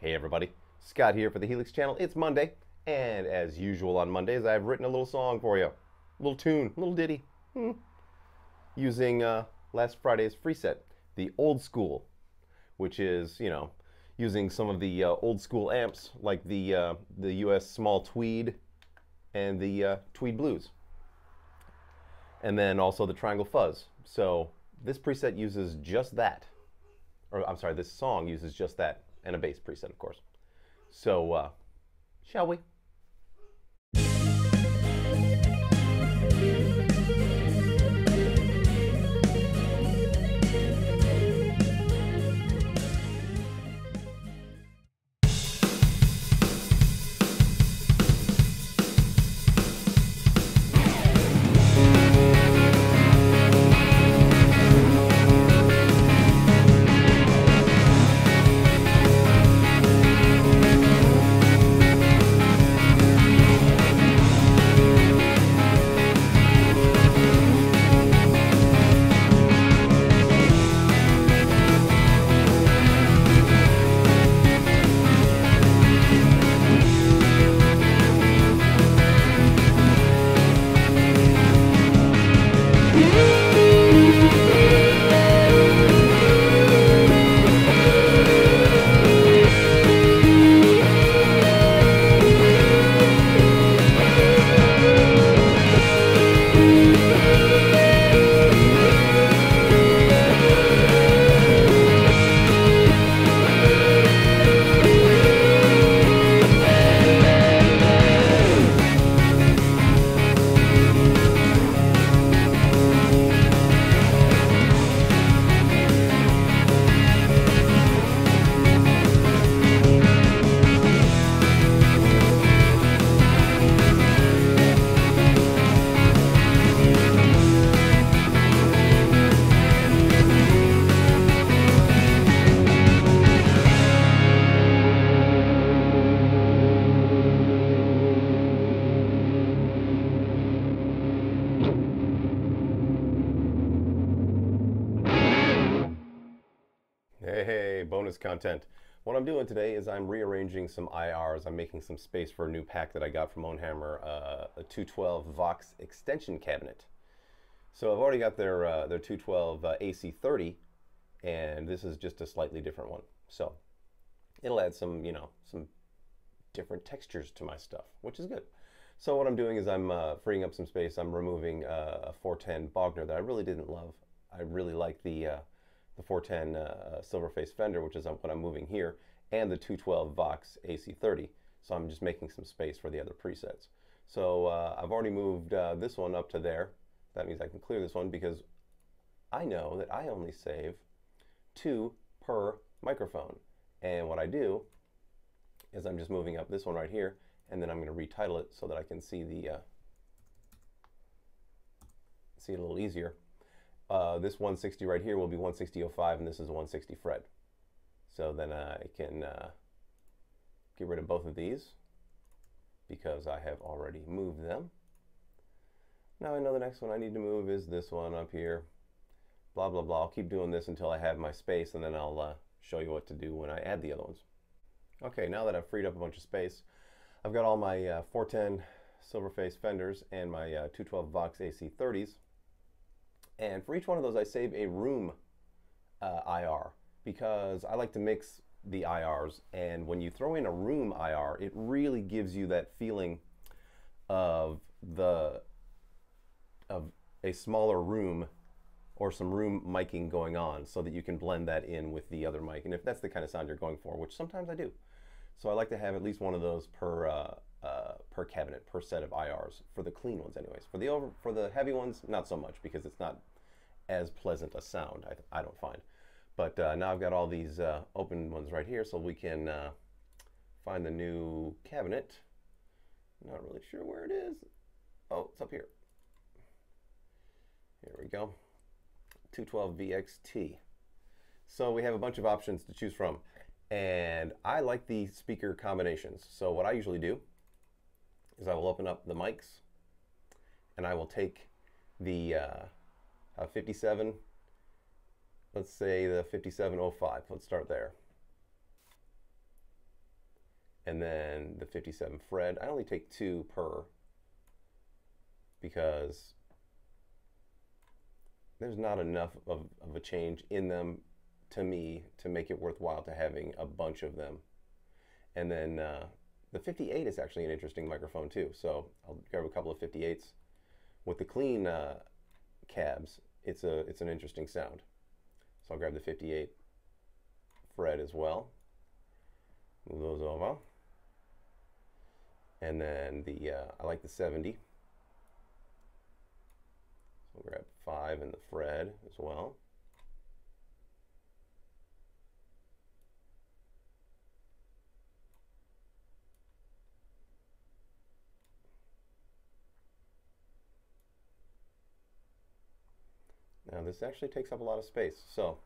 Hey everybody, Scott here for the Helix channel. It's Monday, and as usual on Mondays, I've written a little song for you. A little tune, a little ditty. Hmm. Using uh, last Friday's preset, the old school, which is, you know, using some of the uh, old school amps like the, uh, the US Small Tweed and the uh, Tweed Blues. And then also the Triangle Fuzz. So this preset uses just that. Or I'm sorry, this song uses just that and a bass preset, of course. So, uh, shall we? Hey, hey, bonus content. What I'm doing today is I'm rearranging some IRs. I'm making some space for a new pack that I got from Ownhammer, uh, a 212 Vox extension cabinet. So I've already got their, uh, their 212 uh, AC30, and this is just a slightly different one. So it'll add some, you know, some different textures to my stuff, which is good. So what I'm doing is I'm uh, freeing up some space. I'm removing uh, a 410 Bogner that I really didn't love. I really like the uh, the 410 uh, Silverface Fender, which is what I'm moving here, and the 212 Vox AC30. So I'm just making some space for the other presets. So uh, I've already moved uh, this one up to there. That means I can clear this one because I know that I only save two per microphone. And what I do is I'm just moving up this one right here, and then I'm going to retitle it so that I can see the uh, see it a little easier. Uh, this 160 right here will be 160.05 and this is 160 Fred. So then I can uh, get rid of both of these because I have already moved them. Now I know the next one I need to move is this one up here. Blah, blah, blah. I'll keep doing this until I have my space and then I'll uh, show you what to do when I add the other ones. Okay, now that I've freed up a bunch of space, I've got all my uh, 410 Silverface Fenders and my uh, 212 Vox AC30s and for each one of those, I save a room uh, IR because I like to mix the IRs. And when you throw in a room IR, it really gives you that feeling of the of a smaller room or some room miking going on so that you can blend that in with the other mic. And if that's the kind of sound you're going for, which sometimes I do. So I like to have at least one of those per uh, uh, per cabinet, per set of IRs for the clean ones, anyways. For the over for the heavy ones, not so much because it's not as pleasant a sound. I, I don't find. But uh, now I've got all these uh, open ones right here, so we can uh, find the new cabinet. Not really sure where it is. Oh, it's up here. Here we go. 212VXT. So we have a bunch of options to choose from. And I like the speaker combinations. So what I usually do is I will open up the mics and I will take the uh, 57, let's say the 5705, let's start there. and then the 57 Fred. I only take two per because there's not enough of, of a change in them to me to make it worthwhile to having a bunch of them. And then uh, the 58 is actually an interesting microphone too. So I'll grab a couple of 58s. With the clean uh, cabs, it's a it's an interesting sound. So I'll grab the 58 Fred as well. Move those over. And then the uh, I like the 70. So I'll grab five in the Fred as well. Now this actually takes up a lot of space. So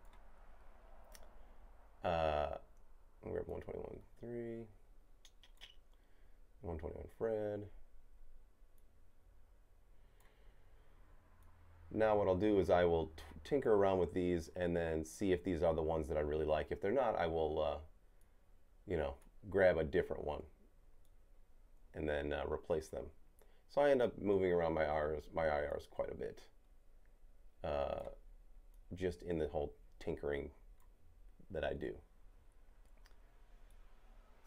uh, we're at 121 3, 121 Fred. Now what I'll do is I will tinker around with these and then see if these are the ones that I really like. If they're not, I will, uh, you know, grab a different one and then uh, replace them. So I end up moving around my IRs, my IRs quite a bit uh, just in the whole tinkering that I do.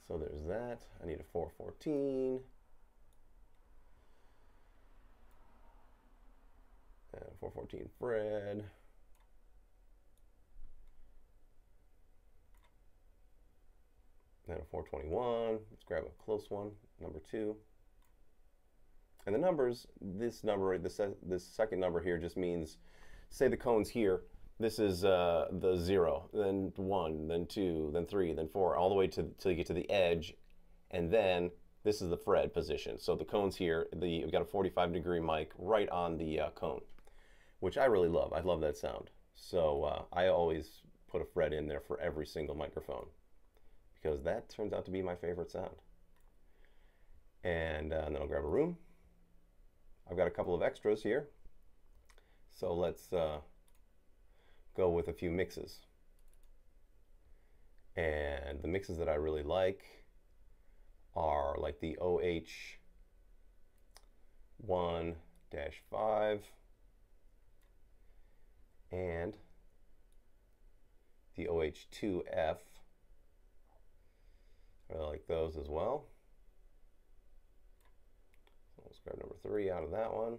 So there's that. I need a 414. And 414 Fred. Then a 421. Let's grab a close one, number two. And the numbers, this number, this, this second number here just means say the cone's here, this is uh, the zero, then one, then two, then three, then four, all the way to till you get to the edge, and then this is the Fred position. So the cone's here. The we've got a 45 degree mic right on the uh, cone, which I really love. I love that sound. So uh, I always put a Fred in there for every single microphone because that turns out to be my favorite sound. And, uh, and then I'll grab a room. I've got a couple of extras here. So let's uh, go with a few mixes. And the mixes that I really like are like the OH1-5 and the OH2F. I like those as well. Let's grab number three out of that one.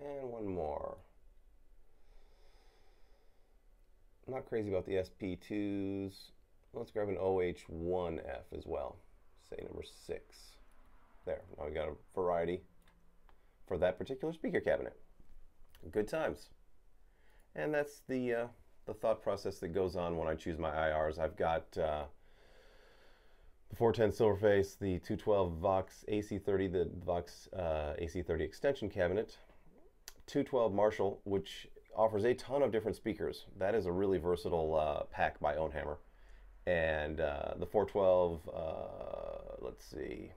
And one more. I'm not crazy about the SP2s. Let's grab an OH1F as well. Say number six. There, now we got a variety for that particular speaker cabinet. Good times. And that's the, uh, the thought process that goes on when I choose my IRs. I've got uh, the 410 Silverface, the 212 Vox AC30, the Vox uh, AC30 extension cabinet, 212 Marshall, which offers a ton of different speakers. That is a really versatile uh, pack by Ownhammer. And uh, the 412, uh, let's see,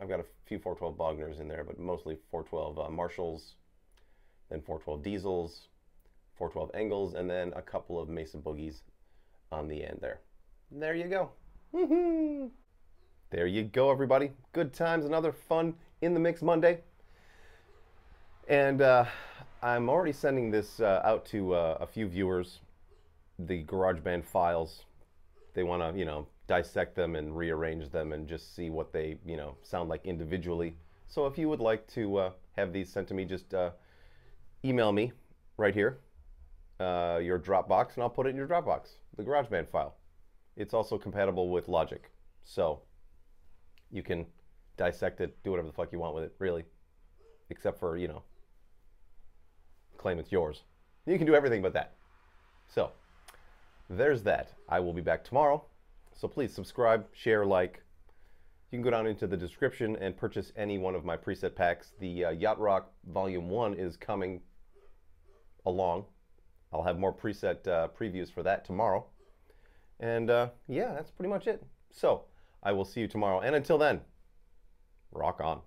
I've got a few 412 Bogners in there, but mostly 412 uh, Marshalls, then 412 Diezels, 412 ENGLs, and then a couple of Mesa Boogies on the end there. There you go. There you go, everybody. Good times, another fun in the mix Monday. And uh, I'm already sending this uh, out to uh, a few viewers, the GarageBand files. They want to, you know, dissect them and rearrange them and just see what they, you know, sound like individually. So if you would like to uh, have these sent to me, just uh, email me right here, uh, your Dropbox, and I'll put it in your Dropbox, the GarageBand file. It's also compatible with Logic, so you can dissect it, do whatever the fuck you want with it, really, except for, you know, claim it's yours. You can do everything but that. So, there's that. I will be back tomorrow. So please subscribe, share, like. You can go down into the description and purchase any one of my preset packs. The uh, Yacht Rock Volume 1 is coming along. I'll have more preset uh, previews for that tomorrow. And uh, yeah, that's pretty much it. So I will see you tomorrow. And until then, rock on.